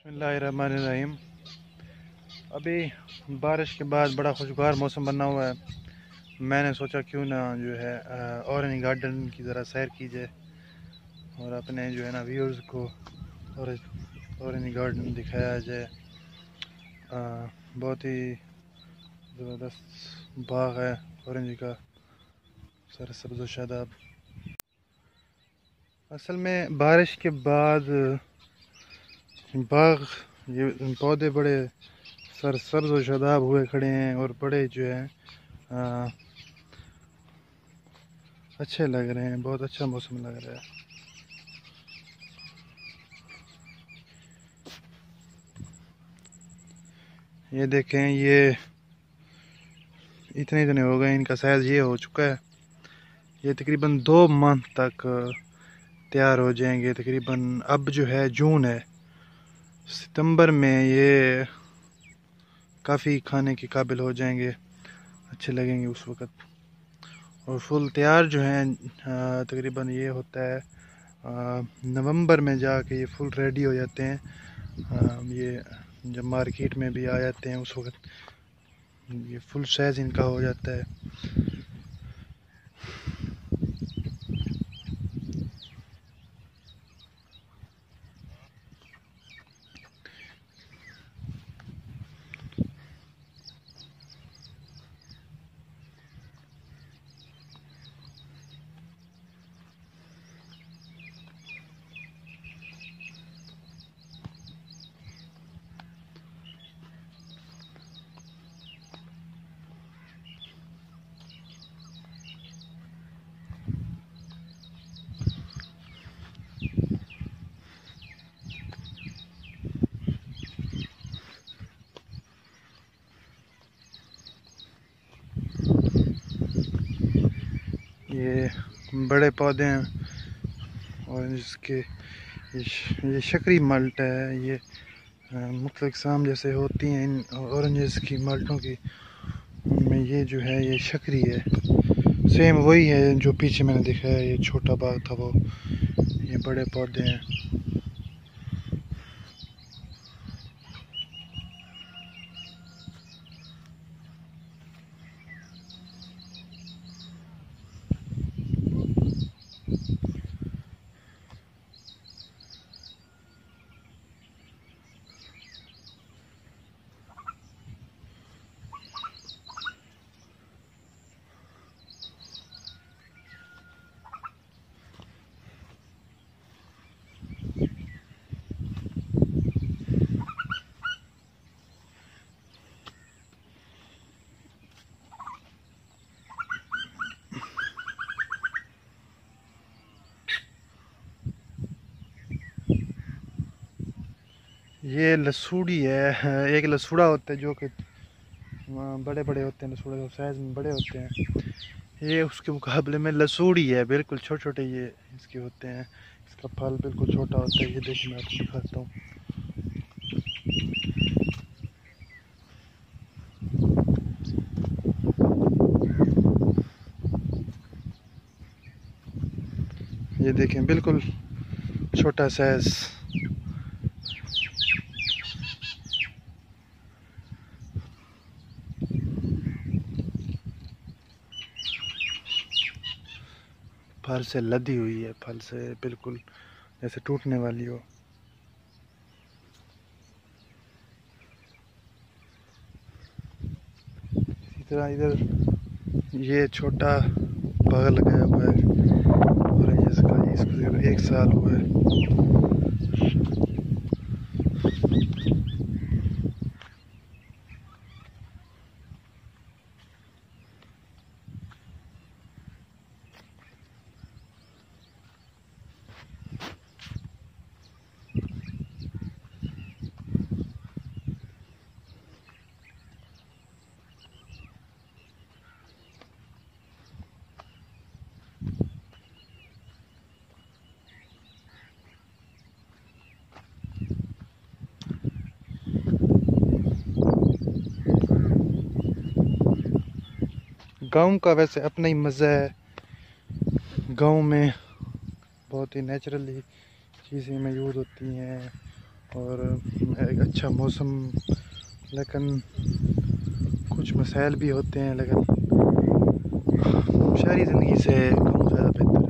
بسم اللہ الرحمن الرحیم ابھی بارش کے بعد بڑا خوشگوار موسم بنا ہوا ہے۔ میں نے سوچا کیوں نہ جو ہے اورنی گارڈن کی ذرا سیر کی جائے اور اپنے جو ہے نا ویورز کو اورنی گارڈن دکھایا جائے۔ بہت ہی زبردست باغ ہے اورنجی کا۔ سر سبز و شاداب۔ اصل میں بارش کے بعد باغ، یہ پودے بڑے سر سبز و شاداب ہوئے کھڑے ہیں اور بڑے جو ہیں اچھے لگ رہے ہیں، بہت اچھا موسم لگ رہا ہے۔ یہ دیکھیں، یہ اتنے اتنے ہو گئے، ان کا سائز یہ ہو چکا ہے۔ یہ تقریباً دو منتھ تک تیار ہو جائیں گے، تقریباً اب جو ہے جون ہے۔ ستمبر میں یہ کافی کھانے کے قابل ہو جائیں گے، اچھے لگیں گے اس وقت۔ اور فل تیار جو ہیں تقریباً یہ ہوتا ہے نومبر میں جا کے یہ فل ریڈی ہو جاتے ہیں۔ یہ جب مارکیٹ میں بھی آ جاتے ہیں، اس وقت یہ فل سائز ان کا ہو جاتا ہے۔ یہ بڑے پودے ہیں اور اس کے یہ شکری ملٹ ہے، یہ مختلف اقسام جیسے ہوتی ہیں ان اورنجز کی ملٹوں کی، ان میں یہ جو ہے، یہ شکری ہے۔ سیم وہی ہے جو پیچھے میں نے دیکھا ہے، یہ چھوٹا باغ تھا وہ۔ یہ بڑے پودے ہیں۔ یہ لسوڑی ہے، ایک لسوڑا ہوتا ہے جو کہ بڑے بڑے ہوتے ہیں، لسوڑے سائز میں بڑے ہوتے ہیں۔ یہ اس کے مقابلے میں لسوڑی ہے، بالکل چھوٹے چھوٹے یہ اس کے ہوتے ہیں۔ اس کا پھل بالکل چھوٹا ہوتا ہے، یہ دیکھیں میں آپ کو دکھاتا ہوں۔ یہ دیکھیں، بالکل چھوٹا سائز پھل سے لدی ہوئی ہے، پھل سے بالکل جیسے ٹوٹنے والی ہو۔ اسی طرح ادھر یہ چھوٹا باغ لگایا ہوا ہے، اور اس کا ایک سال ہوا ہے۔ گاؤں کا ویسے اپنا ہی مزہ ہے۔ گاؤں میں بہت ہی نیچرلی چیزیں موجود ہوتی ہیں اور ایک اچھا موسم، لیکن کچھ مسائل بھی ہوتے ہیں، لیکن شہری زندگی سے گاؤں زیادہ بہتر ہے۔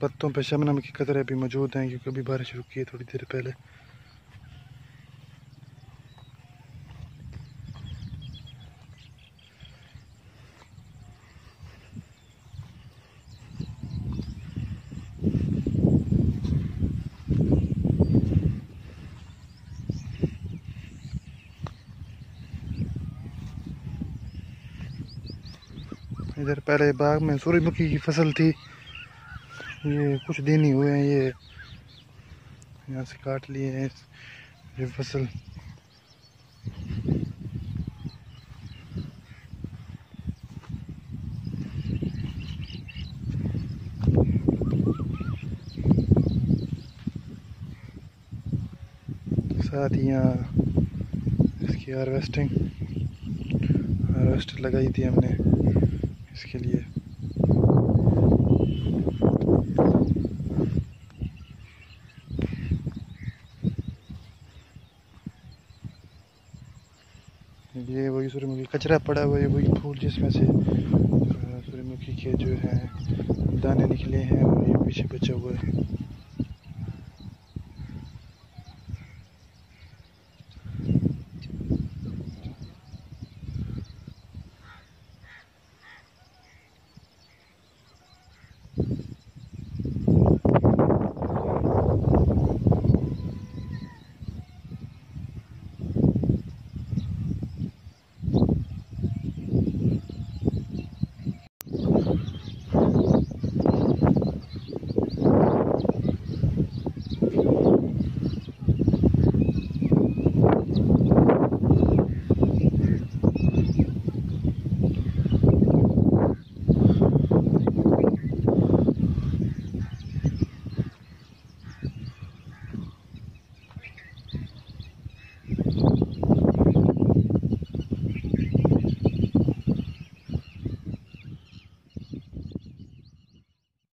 پتوں پہ شبنم کی قطرے بھی موجود ہیں، کیونکہ ابھی بارش رکی ہے تھوڑی دیر پہلے۔ ادھر پہلے باغ میں سورج مکھی کی فصل تھی۔ یہ کچھ دن ہی ہوئے ہیں، یہ یہاں سے کاٹ لیے ہیں یہ فصل۔ ساتھ یہاں اس کی ہارویسٹنگ ہارویسٹر لگائی تھی ہم نے اس کے لیے یہ وہی سورج مکھی کچرا پڑا ہوا ہے، وہی پھول جس میں سے سورج مکھی کے جو ہیں، دانے نکلے ہیں، اور یہ پیچھے بچا ہوا ہے۔